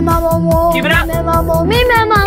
me it up. Me mama. me mama.